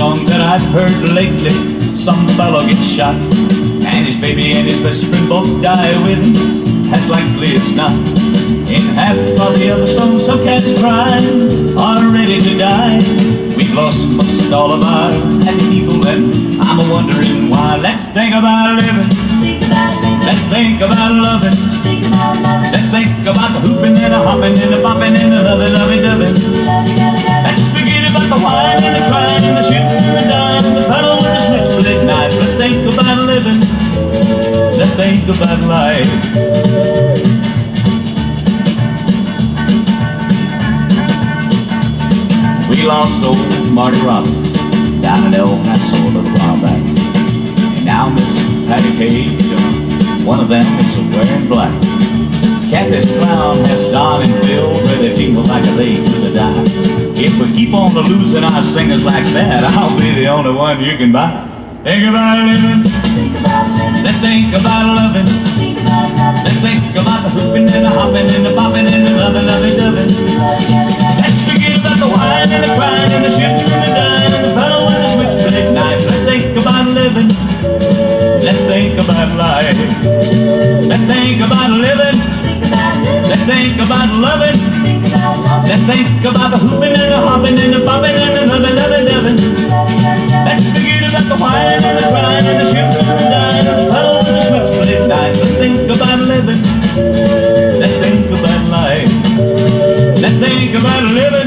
song that I've heard lately. Some fellow gets shot, and his baby and his best friend both die with him. As likely as not. In half of the other songs, some cats crying are ready to die. We've lost most all of our happy people, and I'm a wondering why. Let's think about living. Let's think about loving. Let's think about the hooping and the hopping and the bopping and the loving, living. Let's think about life. We lost old Marty Robbins down in El Paso a little while back. And now Miss Patti Page, uh, one of them is wearing black. Cathy's Clown has Don and Phil, ready people like a lake to the die. If we keep on losing our singers like that, I'll be the only one you can buy. Think about living. Let's think about loving. Let's think about the hooping and the hopping and the bopping and the loving, loving, loving. Let's forget about the wine and the crying and the shooting and the dying and the pedal and the switchblade knife. Let's think about living. Let's think about life. Let's think about living. Let's think about loving. Let's think about the hooping and the living.